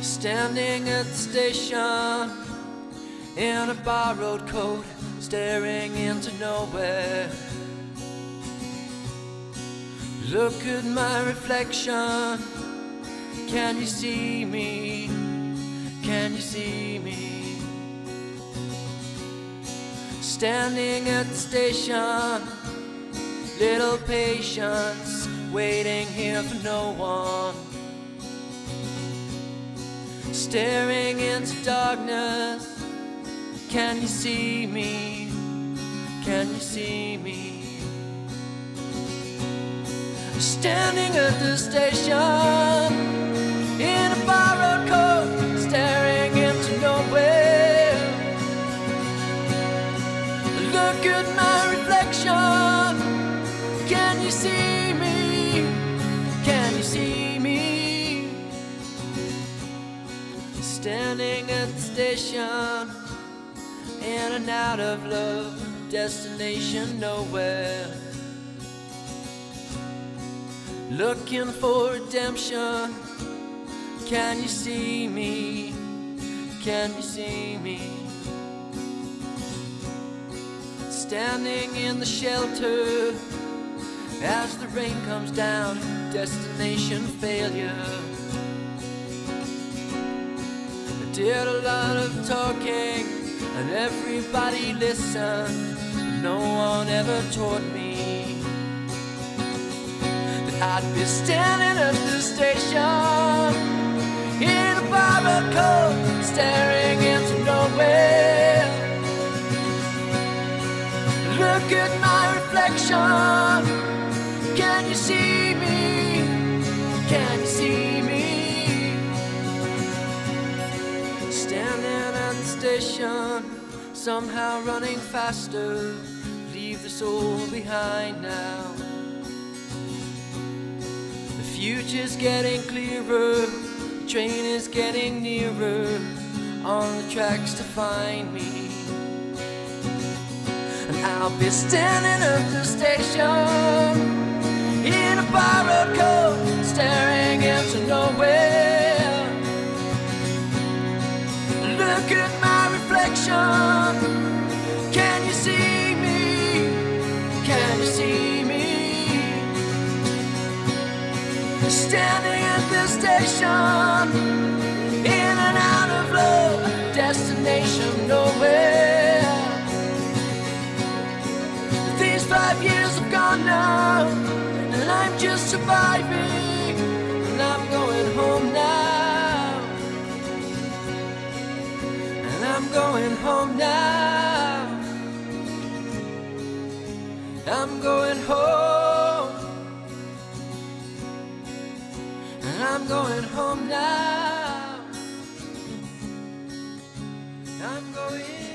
Standing at the station in a borrowed coat, staring into nowhere. Look at my reflection. Can you see me? Can you see me? Standing at the station, little patience, waiting here for no one. Staring into darkness, can you see me? Can you see me? Standing at the station in a borrowed coat, staring into nowhere. Look at my reflection. Can you see me? Can you see me? Standing at the station in and out of love, destination nowhere. Looking for redemption. Can you see me? Can you see me? Standing in the shelter as the rain comes down, destination failure. Did a lot of talking and everybody listened, no one ever taught me that I'd be standing at the station in a borrowed staring into nowhere. Look at my reflection. Can you see me? Can you see station, somehow running faster. Leave the soul behind now. The future's getting clearer, the train is getting nearer, on the tracks to find me. And I'll be standing at the station in a borrowed coat, staring into nowhere. Look at reflection. Can you see me? Can you see me? Standing at the station, in and out of love, destination nowhere. These five years have gone now, and I'm just surviving, and I'm going home now. I'm going home now. I'm going home. I'm going home now. I'm going.